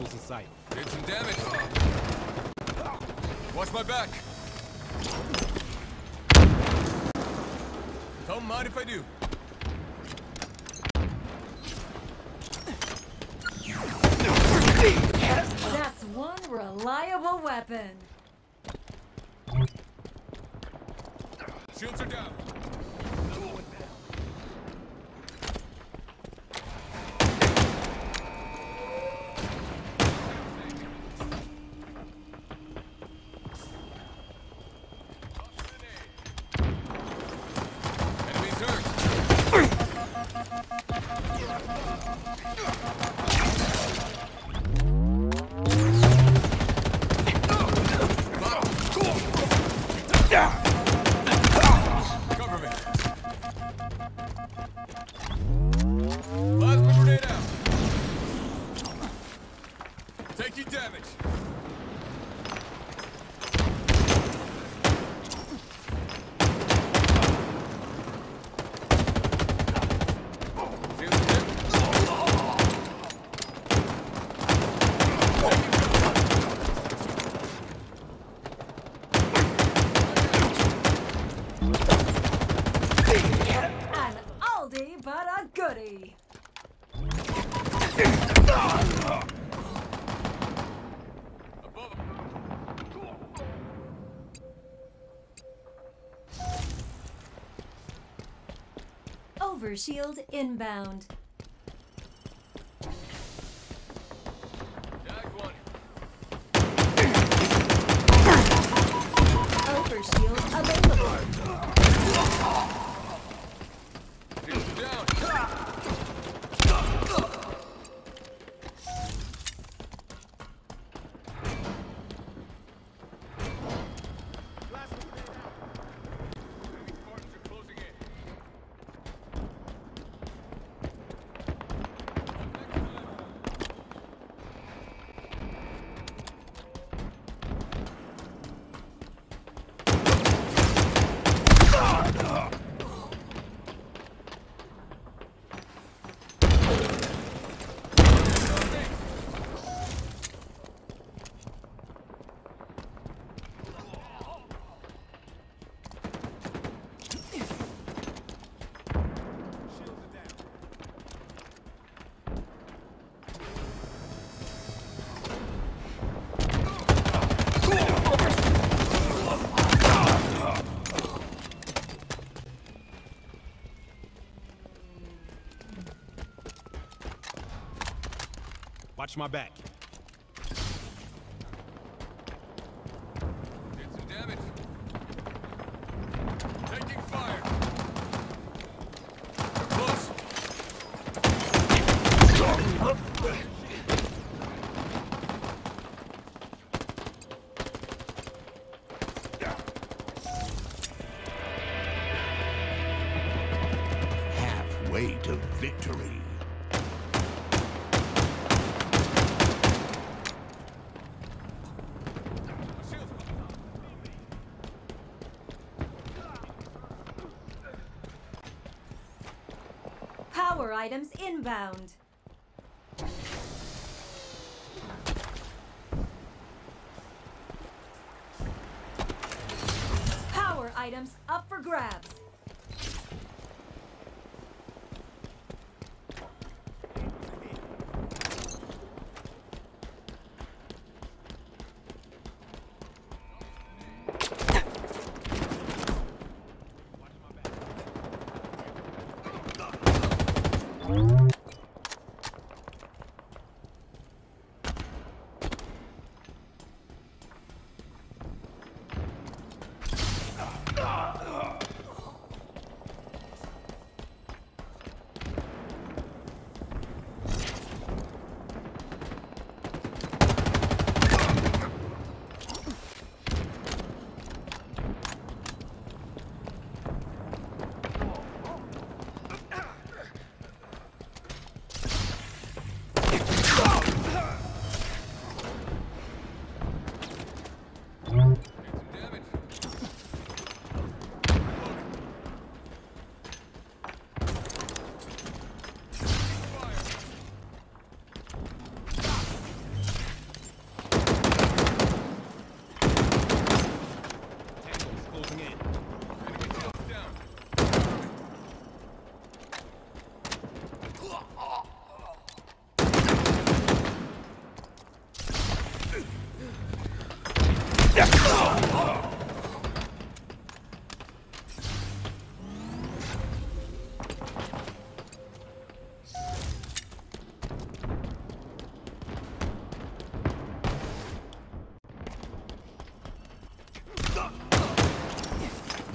Hostiles in sight. Did some damage. Watch my back. Don't mind if I do. That's one reliable weapon. Shields are down. Cover but a goodie. Overshield inbound. Watch my back. Did some damage. Taking fire. Close. Halfway to victory. Shields up. Power items inbound. Power items up for grabs.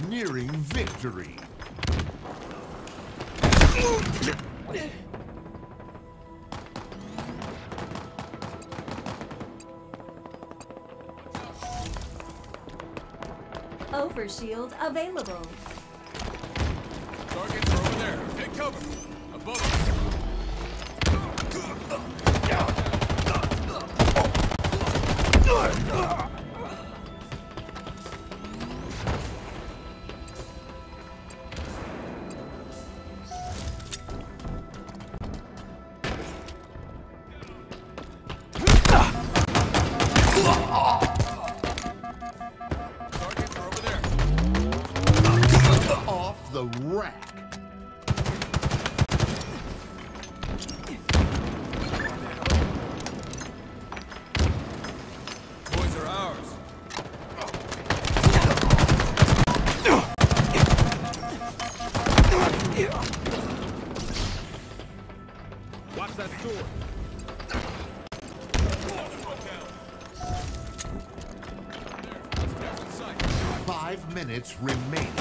Nearing victory. Overshield available. Targets are over there. Take cover. Above us. The rack. Boys are ours. Watch that sword. Gas in sight. Five minutes remaining.